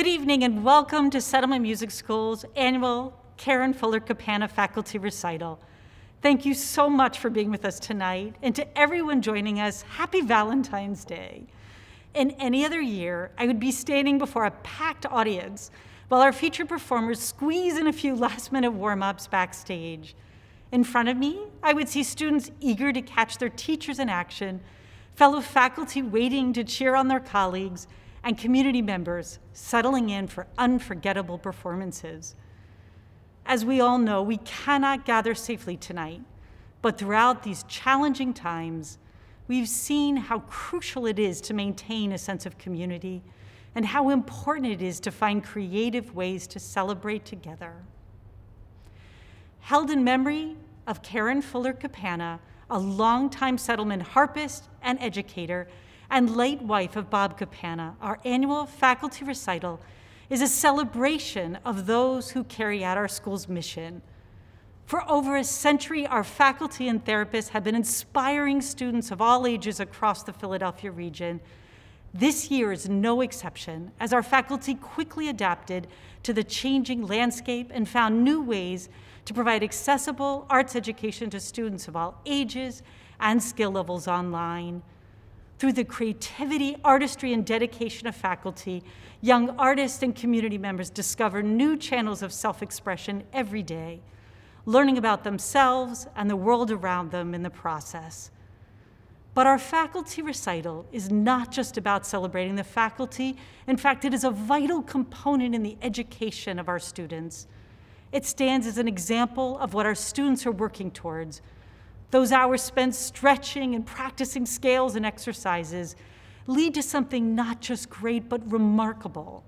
Good evening and welcome to Settlement Music School's annual Karin Fuller Capanna Faculty Recital. Thank you so much for being with us tonight, and to everyone joining us, happy Valentine's Day. In any other year, I would be standing before a packed audience while our featured performers squeeze in a few last minute warm ups backstage. In front of me, I would see students eager to catch their teachers in action, fellow faculty waiting to cheer on their colleagues, and community members settling in for unforgettable performances. As we all know, we cannot gather safely tonight, but throughout these challenging times, we've seen how crucial it is to maintain a sense of community and how important it is to find creative ways to celebrate together. Held in memory of Karin Fuller Capanna, a longtime settlement harpist and educator, and late wife of Bob Capanna, our annual faculty recital is a celebration of those who carry out our school's mission. For over a century, our faculty and therapists have been inspiring students of all ages across the Philadelphia region this year is no exception, as our faculty quickly adapted to the changing landscape and found new ways to provide accessible arts education to students of all ages and skill levels online. Through the creativity, artistry, and dedication of faculty, young artists and community members discover new channels of self-expression every day, learning about themselves and the world around them in the process. But our faculty recital is not just about celebrating the faculty. In fact, it is a vital component in the education of our students. It stands as an example of what our students are working towards. Those hours spent stretching and practicing scales and exercises lead to something not just great, but remarkable.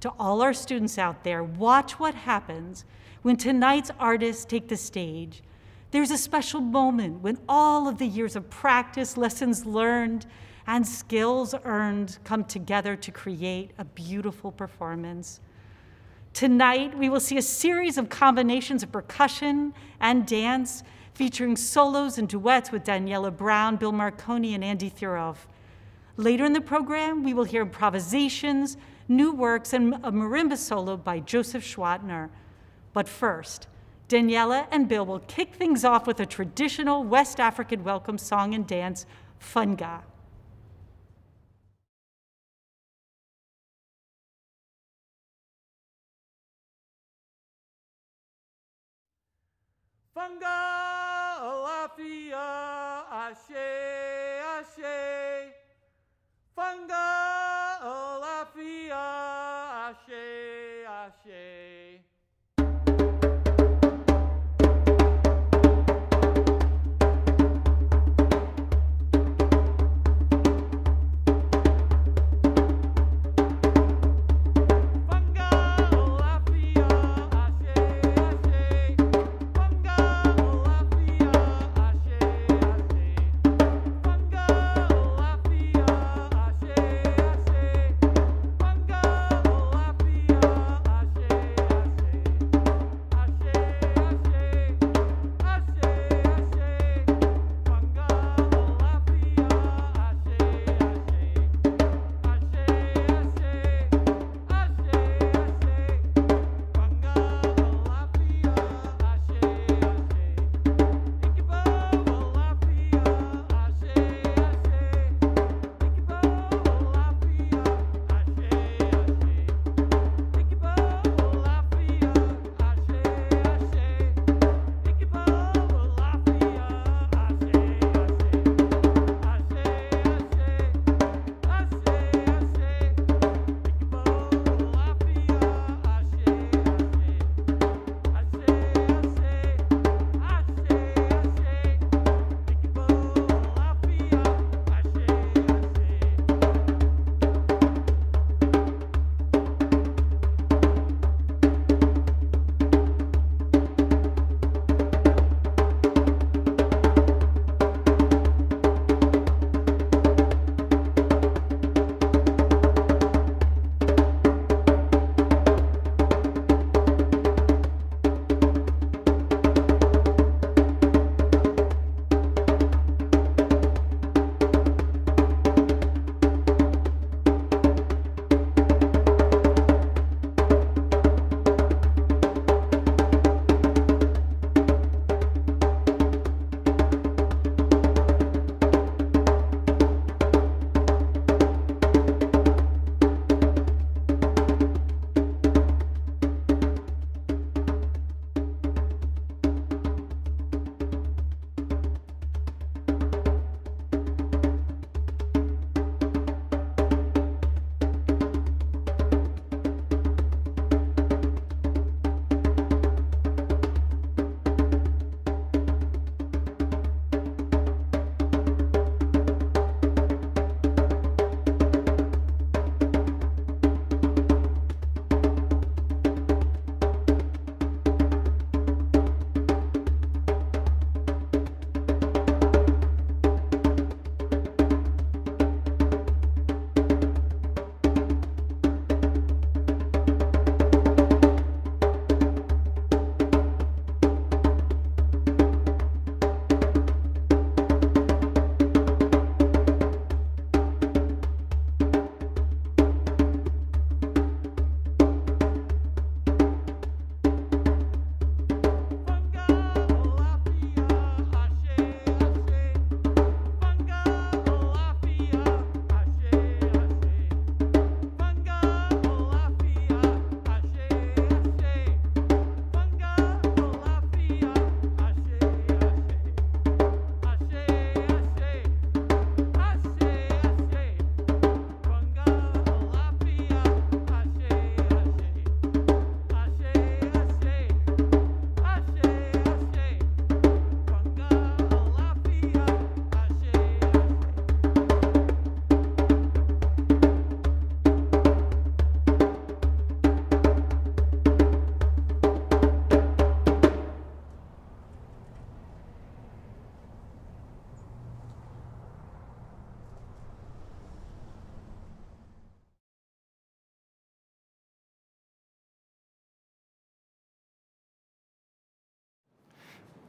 To all our students out there, watch what happens when tonight's artists take the stage there's a special moment when all of the years of practice, lessons learned, and skills earned come together to create a beautiful performance. Tonight, we will see a series of combinations of percussion and dance featuring solos and duets with Daniella Brown, Bill Marconi, and Andy Thierauf. Later in the program, we will hear improvisations, new works, and a marimba solo by Joseph Schwantner. But first, Daniella and Bill will kick things off with a traditional West African welcome song and dance, Fanga. Alafia, ashe, ashe. Alafia, ashe, ashe.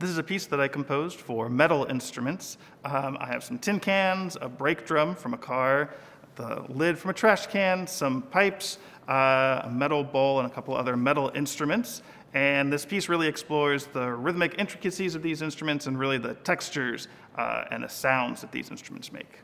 This is a piece that I composed for metal instruments. Um, I have some tin cans, a brake drum from a car, the lid from a trash can, some pipes, uh, a metal bowl, and a couple other metal instruments. And this piece really explores the rhythmic intricacies of these instruments and really the textures uh, and the sounds that these instruments make.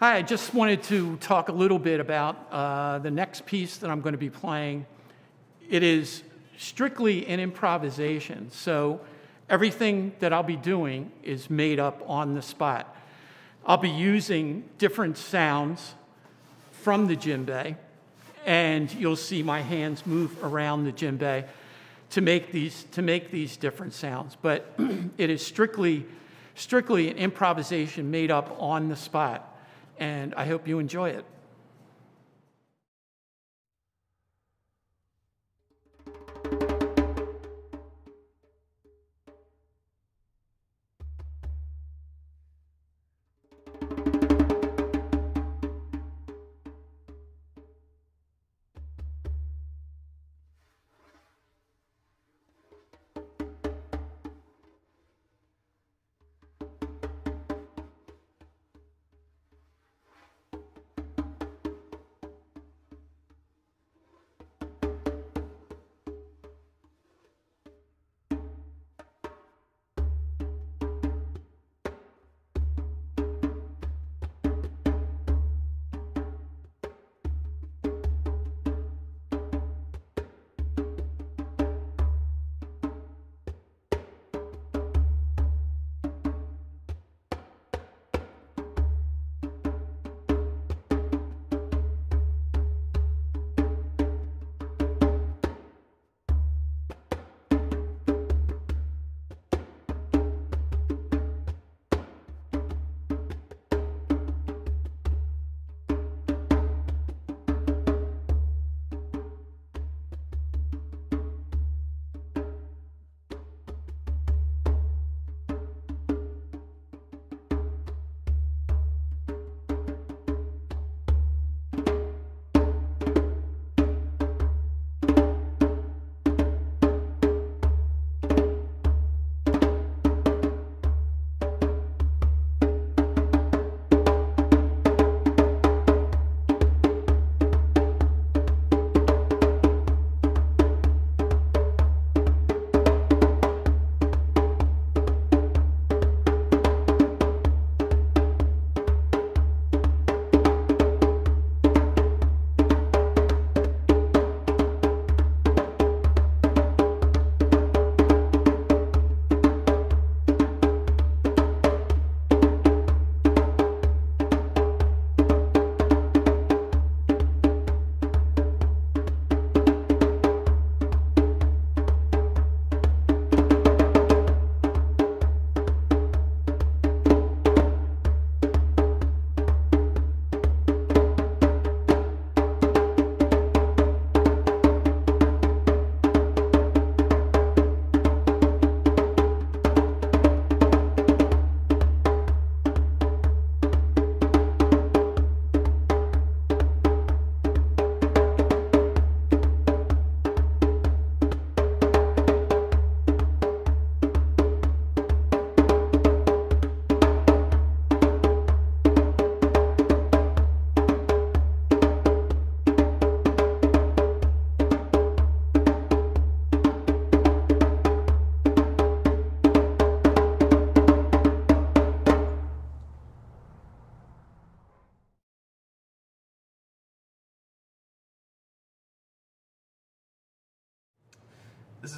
Hi, I just wanted to talk a little bit about uh, the next piece that I'm going to be playing. It is strictly an improvisation, so everything that I'll be doing is made up on the spot. I'll be using different sounds from the djembe, and you'll see my hands move around the djembe to make these to make these different sounds. But it is strictly strictly an improvisation made up on the spot, and I hope you enjoy it.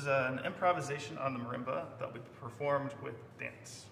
Is an improvisation on the marimba that we performed with dance.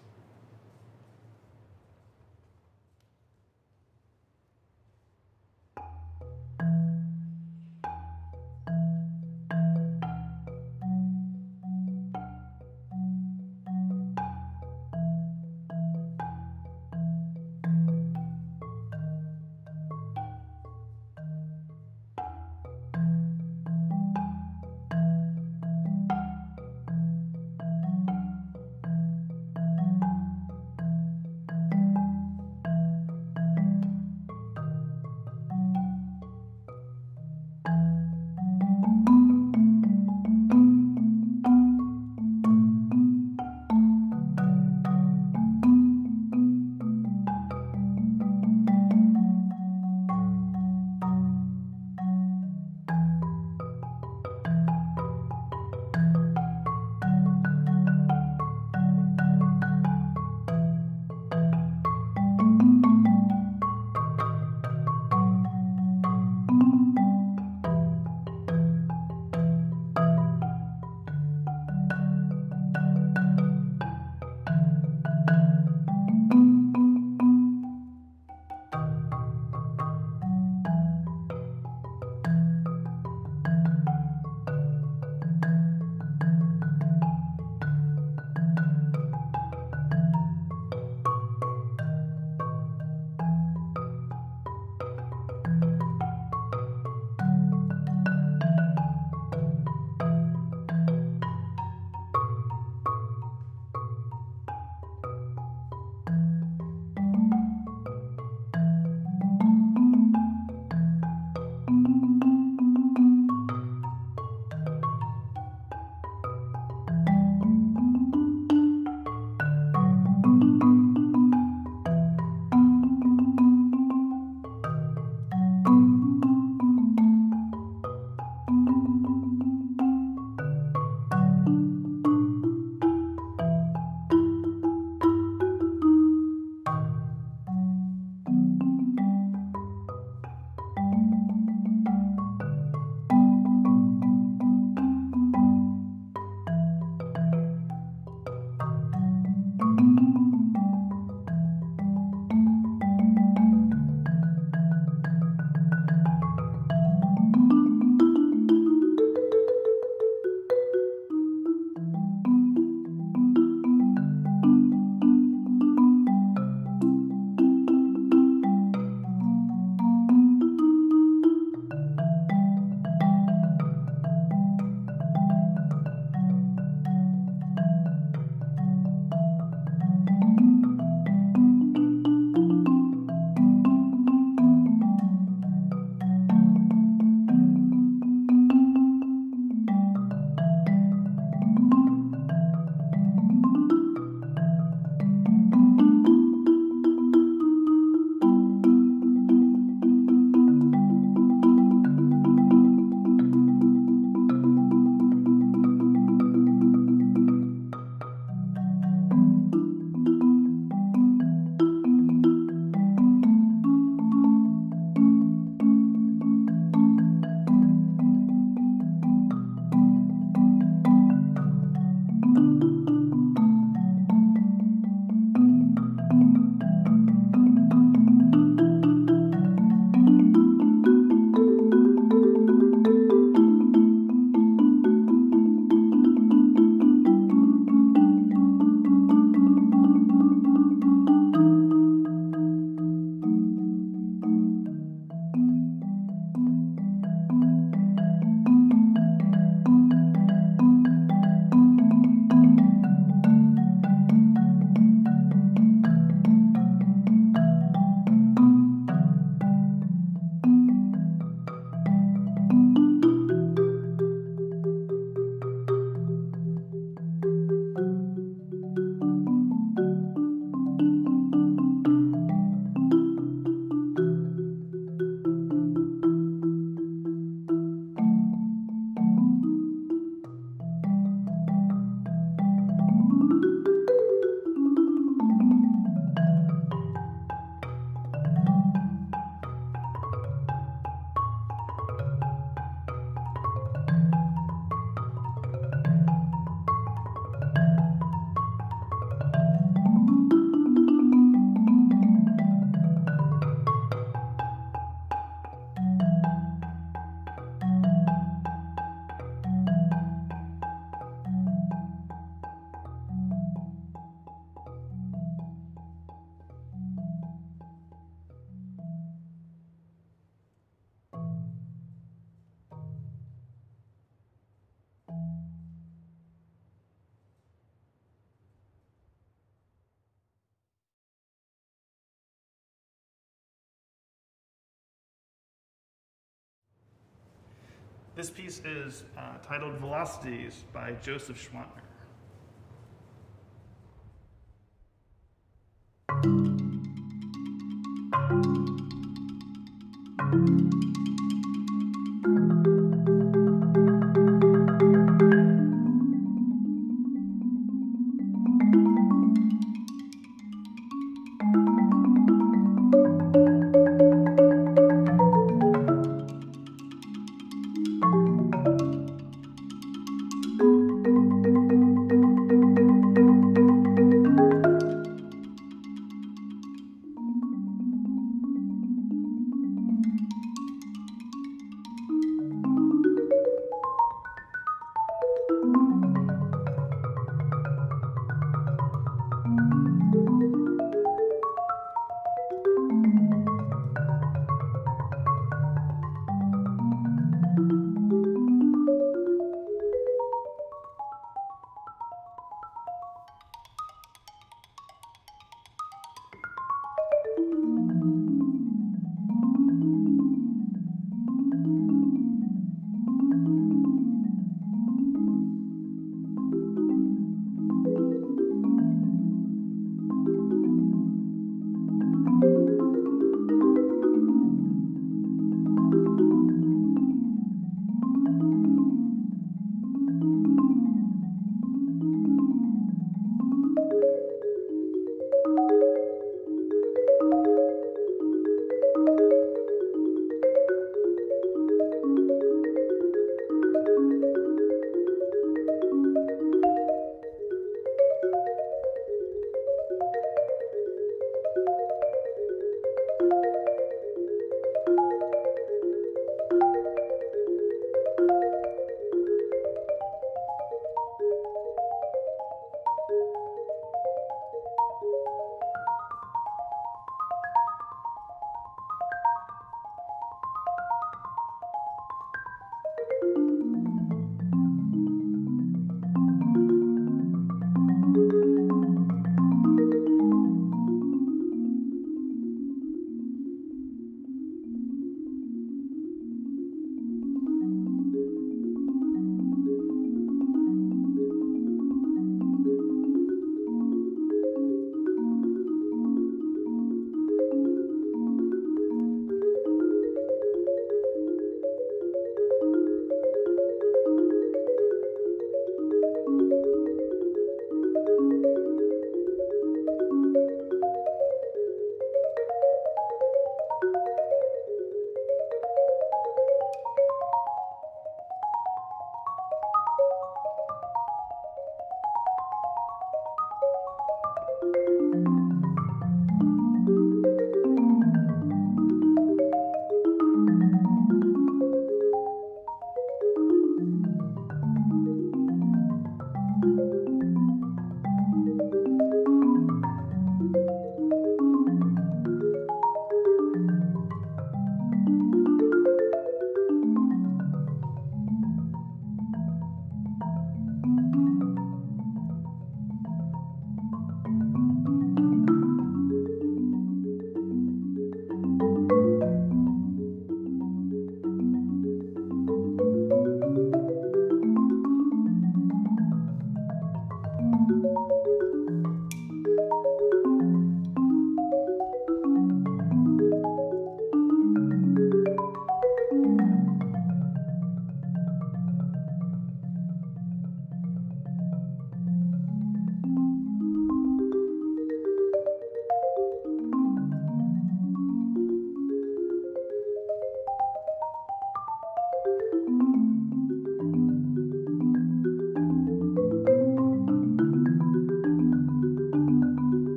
This piece is uh, titled Velocities by Joseph Schwantner.